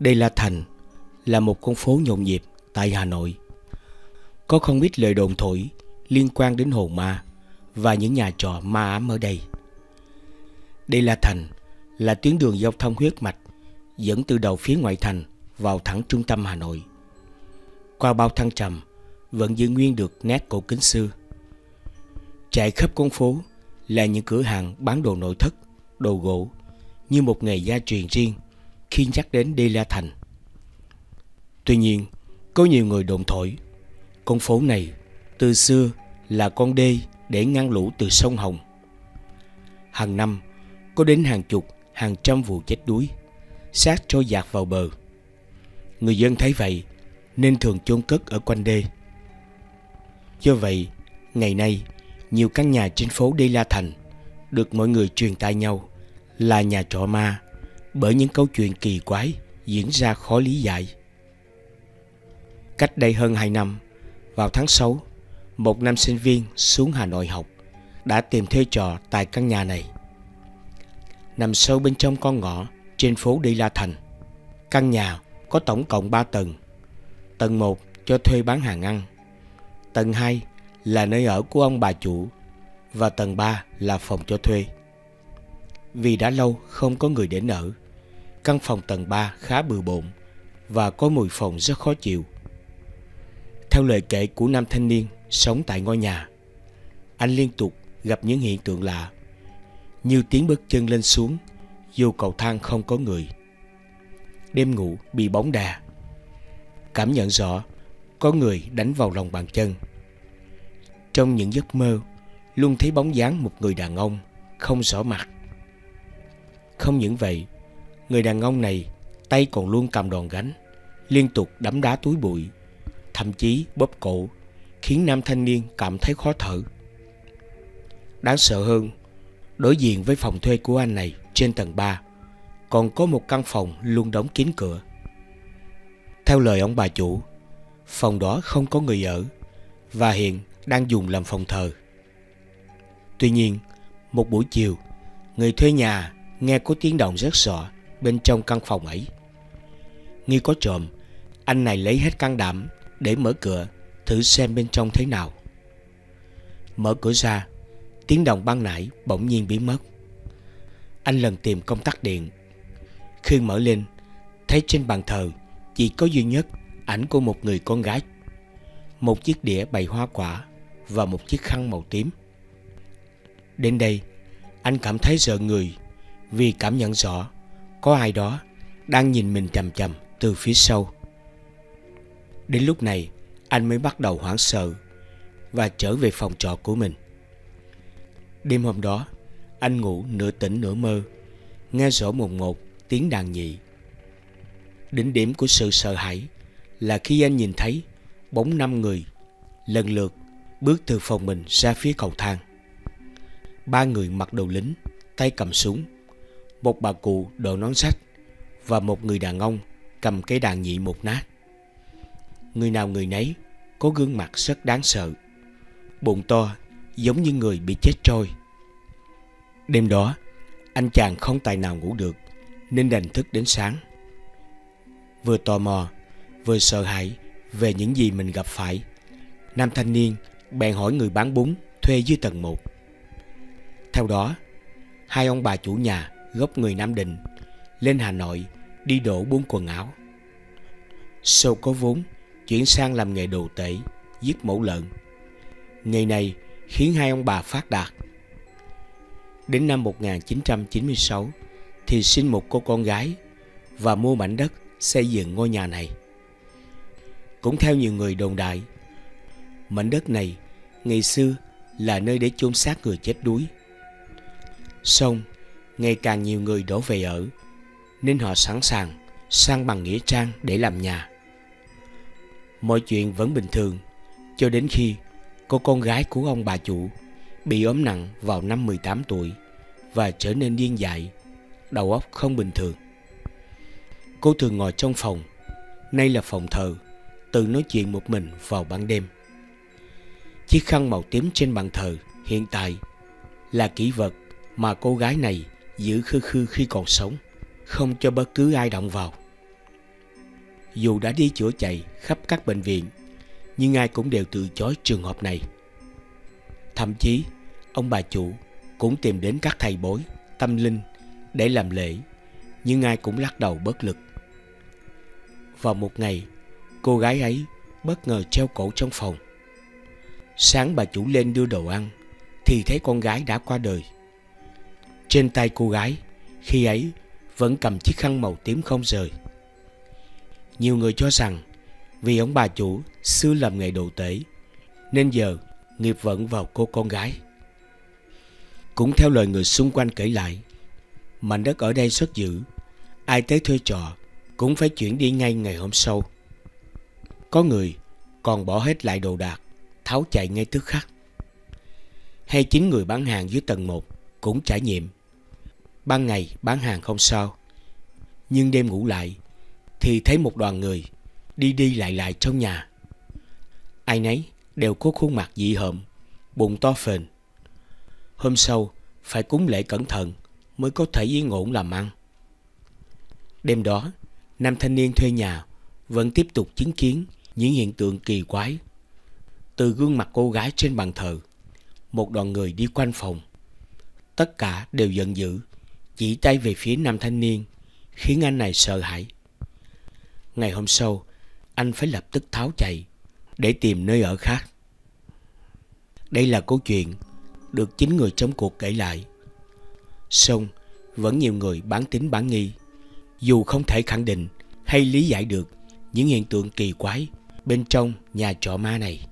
Đây là Thành, là một con phố nhộn nhịp tại Hà Nội. Có không ít lời đồn thổi liên quan đến hồn ma và những nhà trọ ma ám ở đây. Đây là Thành, là tuyến đường giao thông huyết mạch dẫn từ đầu phía ngoại thành vào thẳng trung tâm Hà Nội. Qua bao thăng trầm, vẫn giữ nguyên được nét cổ kính xưa. Chạy khắp con phố là những cửa hàng bán đồ nội thất, đồ gỗ như một nghề gia truyền riêng khi nhắc đến Đê La Thành. Tuy nhiên, có nhiều người đồn thổi con phố này từ xưa là con đê để ngăn lũ từ sông Hồng. Hàng năm có đến hàng chục, hàng trăm vụ chết đuối, xác trôi dạt vào bờ. Người dân thấy vậy nên thường chôn cất ở quanh đê. Do vậy, ngày nay, nhiều căn nhà trên phố Đê La Thành được mọi người truyền tai nhau là nhà trọ ma bởi những câu chuyện kỳ quái diễn ra khó lý giải. Cách đây hơn 2 năm, vào tháng 6, một nam sinh viên xuống Hà Nội học đã tìm thuê trọ tại căn nhà này. Nằm sâu bên trong con ngõ trên phố Đi La Thành. Căn nhà có tổng cộng 3 tầng. Tầng 1 cho thuê bán hàng ăn. Tầng 2 là nơi ở của ông bà chủ và tầng 3 là phòng cho thuê. Vì đã lâu không có người đến ở, căn phòng tầng 3 khá bừa bộn và có mùi phòng rất khó chịu. Theo lời kể của nam thanh niên sống tại ngôi nhà, anh liên tục gặp những hiện tượng lạ, như tiếng bước chân lên xuống dù cầu thang không có người. Đêm ngủ bị bóng đà, cảm nhận rõ có người đánh vào lòng bàn chân. Trong những giấc mơ, luôn thấy bóng dáng một người đàn ông không rõ mặt. Không những vậy, người đàn ông này tay còn luôn cầm đòn gánh, liên tục đấm đá túi bụi thậm chí bóp cổ, khiến nam thanh niên cảm thấy khó thở. Đáng sợ hơn, đối diện với phòng thuê của anh này trên tầng 3, còn có một căn phòng luôn đóng kín cửa. Theo lời ông bà chủ, phòng đó không có người ở và hiện đang dùng làm phòng thờ. Tuy nhiên, một buổi chiều, người thuê nhà nghe có tiếng động rất rõ bên trong căn phòng ấy. Nghi có trộm, anh này lấy hết can đảm để mở cửa thử xem bên trong thế nào. Mở cửa ra, tiếng động ban nãy bỗng nhiên biến mất. Anh lần tìm công tắc điện. Khi mở lên, thấy trên bàn thờ chỉ có duy nhất ảnh của một người con gái. Một chiếc đĩa bày hoa quả và một chiếc khăn màu tím. Đến đây, anh cảm thấy sợ người vì cảm nhận rõ có ai đó đang nhìn mình chầm chầm từ phía sau. Đến lúc này, anh mới bắt đầu hoảng sợ và trở về phòng trọ của mình. Đêm hôm đó, anh ngủ nửa tỉnh nửa mơ, nghe rõ một một tiếng đàn nhị. Đỉnh điểm của sự sợ hãi là khi anh nhìn thấy bóng năm người lần lượt bước từ phòng mình ra phía cầu thang. Ba người mặc đồ lính, tay cầm súng, một bà cụ đội nón sách và một người đàn ông cầm cái đàn nhị một nát người nào người nấy có gương mặt rất đáng sợ. Bụng to giống như người bị chết trôi. Đêm đó, anh chàng không tài nào ngủ được nên đành thức đến sáng. Vừa tò mò, vừa sợ hãi về những gì mình gặp phải. Nam thanh niên bèn hỏi người bán bún thuê dưới tầng 1. Theo đó, hai ông bà chủ nhà gốc người Nam Định lên Hà Nội đi đổ buôn quần áo. Sau có vốn chuyển sang làm nghề đồ tể, giết mẫu lợn. Nghề này khiến hai ông bà phát đạt. Đến năm 1996 thì sinh một cô con gái và mua mảnh đất xây dựng ngôi nhà này. Cũng theo nhiều người đồn đại, mảnh đất này ngày xưa là nơi để chôn xác người chết đuối. Xong, ngày càng nhiều người đổ về ở, nên họ sẵn sàng sang bằng nghĩa trang để làm nhà. Mọi chuyện vẫn bình thường cho đến khi cô con gái của ông bà chủ bị ốm nặng vào năm 18 tuổi và trở nên điên dại, đầu óc không bình thường. Cô thường ngồi trong phòng, nay là phòng thờ, tự nói chuyện một mình vào ban đêm. Chiếc khăn màu tím trên bàn thờ hiện tại là kỷ vật mà cô gái này giữ khư khư khi còn sống, không cho bất cứ ai động vào. dù đã đi chữa chạy khắp các bệnh viện, nhưng ai cũng đều từ chối trường hợp này. Thậm chí, ông bà chủ cũng tìm đến các thầy bối, tâm linh để làm lễ, nhưng ai cũng lắc đầu bất lực. Vào một ngày, cô gái ấy bất ngờ treo cổ trong phòng. Sáng bà chủ lên đưa đồ ăn, thì thấy con gái đã qua đời. Trên tay cô gái, khi ấy vẫn cầm chiếc khăn màu tím không rời. Nhiều người cho rằng vì ông bà chủ xưa làm nghề đồ tể nên giờ nghiệp vận vào cô con gái. Cũng theo lời người xung quanh kể lại, mảnh đất ở đây rất dữ, ai tới thuê trọ cũng phải chuyển đi ngay ngày hôm sau. Có người còn bỏ hết lại đồ đạc, tháo chạy ngay tức khắc. Hay chính người bán hàng dưới tầng 1 cũng trải nghiệm. Ban ngày bán hàng không sao, nhưng đêm ngủ lại thì thấy một đoàn người đi đi lại lại trong nhà. Ai nấy đều có khuôn mặt dị hợm, bụng to phền. Hôm sau phải cúng lễ cẩn thận mới có thể yên ổn làm ăn. Đêm đó, nam thanh niên thuê nhà vẫn tiếp tục chứng kiến những hiện tượng kỳ quái. Từ gương mặt cô gái trên bàn thờ, một đoàn người đi quanh phòng. Tất cả đều giận dữ, chỉ tay về phía nam thanh niên, khiến anh này sợ hãi. Ngày hôm sau, anh phải lập tức tháo chạy để tìm nơi ở khác. Đây là câu chuyện được chính người trong cuộc kể lại. Xong, vẫn nhiều người bán tính bán nghi, dù không thể khẳng định hay lý giải được những hiện tượng kỳ quái bên trong nhà trọ ma này.